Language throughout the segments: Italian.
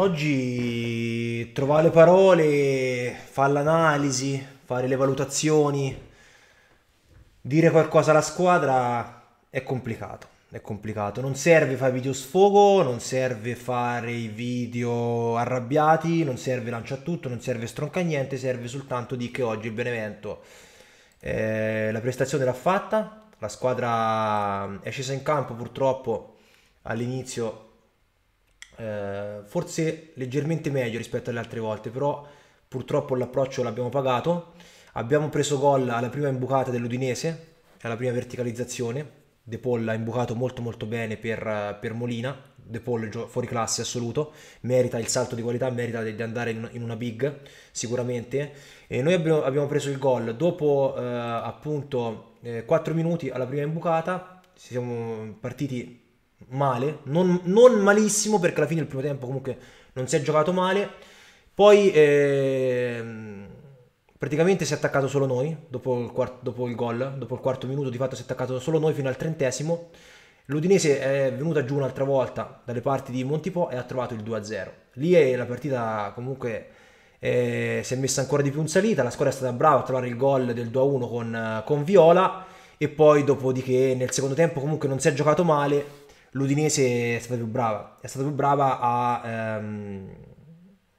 Oggi trovare le parole, fare l'analisi, fare le valutazioni, dire qualcosa alla squadra è complicato. È complicato. Non serve fare video sfogo, non serve fare i video arrabbiati, non serve lancia tutto, non serve stronca niente, serve soltanto di che oggi il Benevento eh, la prestazione l'ha fatta, la squadra è scesa in campo purtroppo all'inizio eh, forse leggermente meglio rispetto alle altre volte, però purtroppo l'approccio l'abbiamo pagato. Abbiamo preso gol alla prima imbucata dell'Udinese, alla prima verticalizzazione. De Paul ha imbucato molto molto bene per, per Molina. De Paul fuori classe assoluto, merita il salto di qualità, merita di andare in, una big sicuramente. E noi abbiamo, abbiamo preso il gol dopo eh, appunto eh, 4 minuti alla prima imbucata. Siamo partiti male, non, non, malissimo perché alla fine del primo tempo comunque non si è giocato male. Poi eh, praticamente si è attaccato solo noi dopo il, quarto, dopo il gol, dopo il quarto minuto di fatto si è attaccato solo noi fino al trentesimo. L'Udinese è venuta giù un'altra volta dalle parti di Montipo e ha trovato il 2-0. Lì la partita comunque eh, si è messa ancora di più in salita, la squadra è stata brava a trovare il gol del 2-1 con, con Viola e poi dopodiché nel secondo tempo comunque non si è giocato male l'Udinese è stata più brava, è stata più brava a, ehm,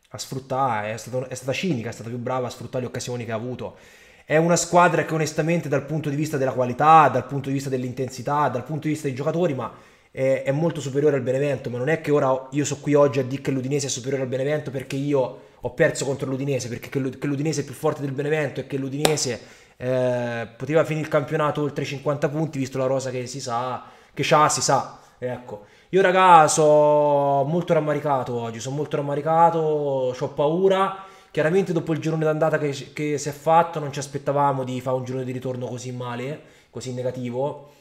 a sfruttare, è stata, è stata cinica, è stata più brava a sfruttare le occasioni che ha avuto. È una squadra che onestamente dal punto di vista della qualità, dal punto di vista dell'intensità, dal punto di vista dei giocatori, ma è, è molto superiore al Benevento, ma non è che ora io sono qui oggi a dire che l'Udinese è superiore al Benevento perché io ho perso contro l'Udinese, perché che l'Udinese è più forte del Benevento e che l'Udinese eh, poteva finire il campionato oltre i 50 punti, visto la rosa che si sa, che c'ha, si sa. Ecco, io raga sono molto rammaricato oggi, sono molto rammaricato, ho paura. Chiaramente dopo il girone d'andata che, che, si è fatto non ci aspettavamo di fare un girone di ritorno così male, così negativo.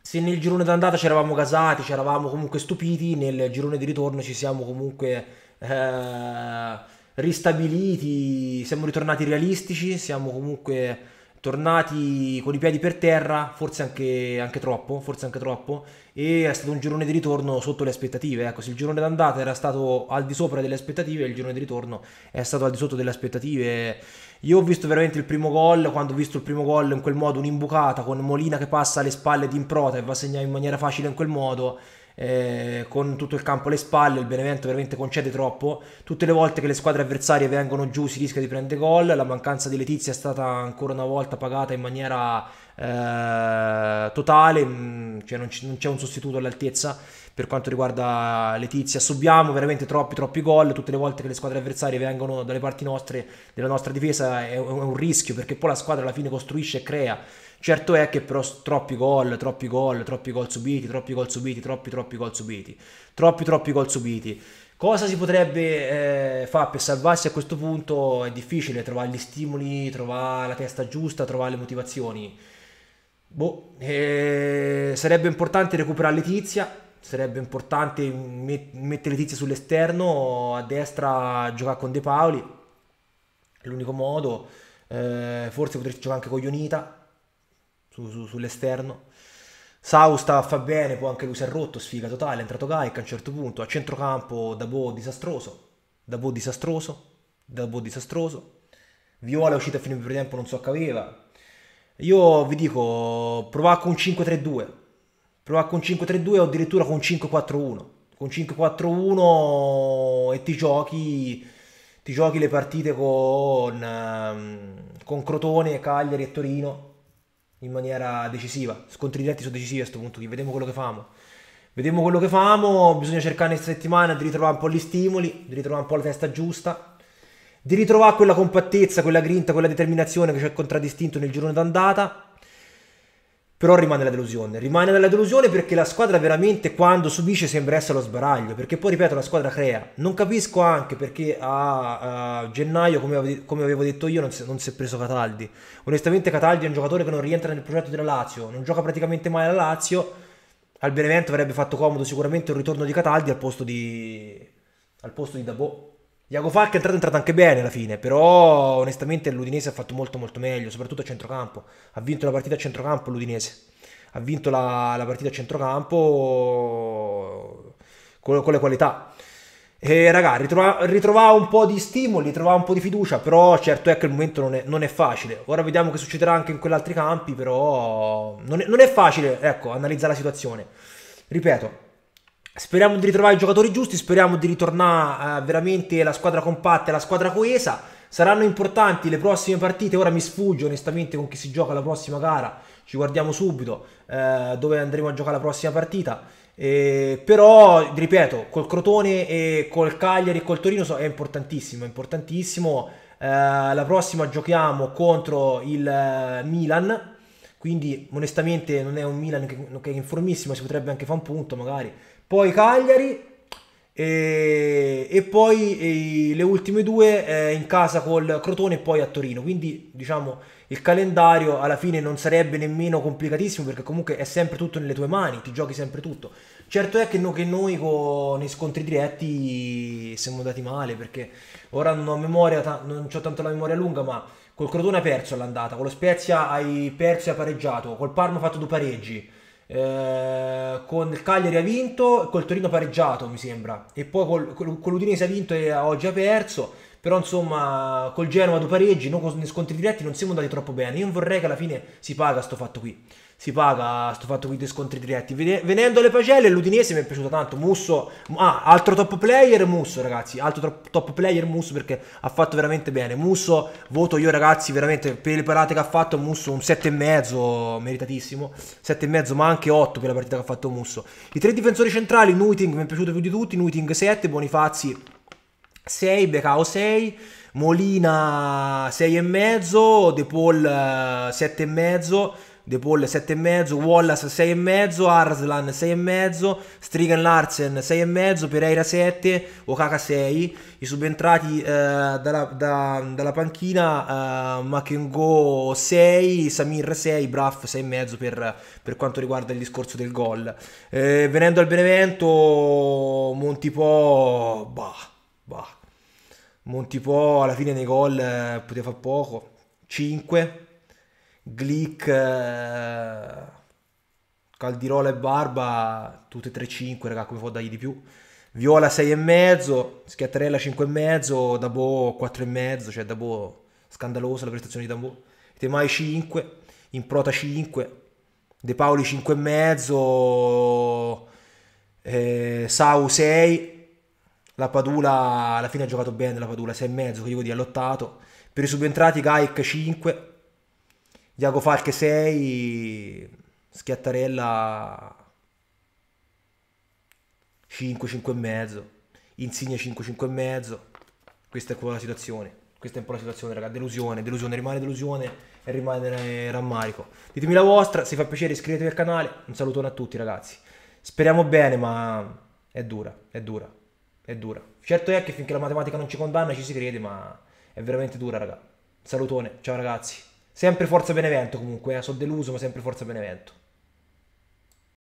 Se nel girone d'andata ci eravamo gasati, ci eravamo comunque stupiti, nel girone di ritorno ci siamo comunque eh, ristabiliti, siamo ritornati realistici, siamo comunque tornati con i piedi per terra, forse anche, anche, troppo, forse anche troppo, e è stato un girone di ritorno sotto le aspettative. Ecco, se il girone d'andata era stato al di sopra delle aspettative, il girone di ritorno è stato al di sotto delle aspettative. Io ho visto veramente il primo gol, quando ho visto il primo gol in quel modo, un'imbucata con Molina che passa alle spalle di Improta e va a segnare in maniera facile in quel modo eh, con tutto il campo alle spalle, il Benevento veramente concede troppo. Tutte le volte che le squadre avversarie vengono giù si rischia di prendere gol, la mancanza di Letizia è stata ancora una volta pagata in maniera eh, totale, mm, cioè non, c- non c'è un sostituto all'altezza per quanto riguarda Letizia. Subiamo veramente troppi, troppi gol. Tutte le volte che le squadre avversarie vengono dalle parti nostre, della nostra difesa, è un, è un rischio perché poi la squadra alla fine costruisce e crea. Certo è che però troppi gol, troppi gol, troppi gol subiti, troppi gol subiti, troppi troppi gol subiti, troppi troppi gol subiti. Cosa si potrebbe eh, fare per salvarsi a questo punto? È difficile trovare gli stimoli, trovare la testa giusta, trovare le motivazioni. Boh, eh, sarebbe importante recuperare Letizia, sarebbe importante met- mettere Letizia sull'esterno, a destra giocare con De Paoli, è l'unico modo. Eh, forse potresti giocare anche con Ionita, su, su, sull'esterno. Sau sta fa bene, poi anche lui si è rotto, sfiga totale, è entrato Gaik a un certo punto, a centrocampo Dabo disastroso, Dabo disastroso, Dabo disastroso, Viola è uscita a fine primo tempo, non so che aveva. Io vi dico, provare con 5-3-2, provare con 5-3-2 o addirittura con 5-4-1. Con 5-4-1 e ti giochi, ti giochi le partite con, ehm, con Crotone, Cagliari e Torino in maniera decisiva. Scontri diretti sono decisivi a questo punto, vediamo quello che famo. Vediamo quello che famo, bisogna cercare in questa settimana di ritrovare un po' gli stimoli, di ritrovare un po' la testa giusta, di ritrovare quella compattezza, quella grinta, quella determinazione che ci ha contraddistinto nel girone d'andata però rimane la delusione. Rimane la delusione perché la squadra veramente quando subisce sembra essere lo sbaraglio. Perché poi, ripeto, la squadra crea. Non capisco anche perché a, a gennaio, come come avevo, detto io, non si, non si, è preso Cataldi. Onestamente Cataldi è un giocatore che non rientra nel progetto della Lazio. Non gioca praticamente mai alla Lazio. Al Benevento avrebbe fatto comodo sicuramente il ritorno di Cataldi al posto di, al posto di Dabò. Iago Falca è entrato, è entrato anche bene alla fine, però onestamente l'Udinese ha fatto molto molto meglio, soprattutto a centrocampo. Ha vinto la partita a centrocampo l'Udinese. Ha vinto la, la partita a centrocampo con, con le qualità. E raga, ritrova, ritrovare un po' di stimoli, ritrovare un po' di fiducia, però certo è che il momento non è, non è facile. Ora vediamo che succederà anche in quegli altri campi, però non è, non è facile, ecco, analizzare la situazione. Ripeto, speriamo di ritrovare i giocatori giusti, speriamo di ritornare eh, veramente la squadra compatta e la squadra coesa. Saranno importanti le prossime partite, ora mi sfugge onestamente con chi si gioca la prossima gara, ci guardiamo subito eh, dove andremo a giocare la prossima partita. Eh, però, ripeto, col Crotone e col Cagliari e col Torino è importantissimo, è importantissimo. Eh, la prossima giochiamo contro il eh, Milan, quindi onestamente non è un Milan che, che è in formissima, si potrebbe anche fare un punto magari. Poi Cagliari e, e poi e le ultime due eh, in casa col Crotone e poi a Torino. Quindi diciamo il calendario alla fine non sarebbe nemmeno complicatissimo perché comunque è sempre tutto nelle tue mani, ti giochi sempre tutto. Certo è che, no, che noi con i scontri diretti siamo andati male perché ora non ho memoria, non ho tanto la memoria lunga, ma col Crotone hai perso all'andata, con lo Spezia hai perso e hai pareggiato, col Parma hai fatto due pareggi. Eh, con il Cagliari ha vinto, col Torino pareggiato mi sembra. E poi col, con l'Udinese ha vinto e oggi ha perso però insomma col Genoa due pareggi, non con scontri diretti non siamo andati troppo bene. Io vorrei che alla fine si paga sto fatto qui. Si paga sto fatto qui dei scontri diretti. Venendo alle pagelle, l'Udinese mi è piaciuto tanto. Musso, ah, altro top player, Musso ragazzi. Altro top player, Musso perché ha fatto veramente bene. Musso, voto io ragazzi, veramente per le parate che ha fatto Musso un 7,5, meritatissimo. 7,5 ma anche 8 per la partita che ha fatto Musso. I tre difensori centrali, Nuiting mi è piaciuto più di tutti. Nuiting 7, Bonifazzi 6, Becao 6, Molina 6,5, De Paul 7,5, De Paul 7,5, Wallace 6,5, Arslan 6,5, Strigan Larsen 6,5, Pereira 7, Okaka 6, i subentrati eh, dalla, da, dalla, panchina eh, Makengo 6, Samir 6, Braff 6,5 per, per quanto riguarda il discorso del gol. Eh, venendo al Benevento, Montipò, bah bah. Montipò alla fine nei gol eh, poteva fare poco. 5. Glick, eh, Caldirola e Barba, tutte e tre 5, raga, come può dargli di più. Viola 6,5, Schiattarella 5,5, Dabo 4,5, cioè Dabo scandalosa la prestazione di Dabo. Temai 5, Improta 5, De Paoli 5,5, eh, Sau 6, la Padula alla fine ha giocato bene, la Padula 6,5, che dico di ha lottato. Per i subentrati Gaik 5, Iago Falche 6, Schiattarella 5, 5,5, Insigne 5, 5,5. Questa è un po' la situazione. Questa è un po' la situazione, raga. Delusione, delusione, rimane delusione e rimane rammarico. Ditemi la vostra, se fa piacere iscrivetevi al canale. Un salutone a tutti, ragazzi. Speriamo bene, ma è dura, è dura è dura. Certo è che finché la matematica non ci condanna ci si crede, ma è veramente dura, raga. Salutone, ciao ragazzi. Sempre forza Benevento comunque, eh. sono deluso, ma sempre forza Benevento.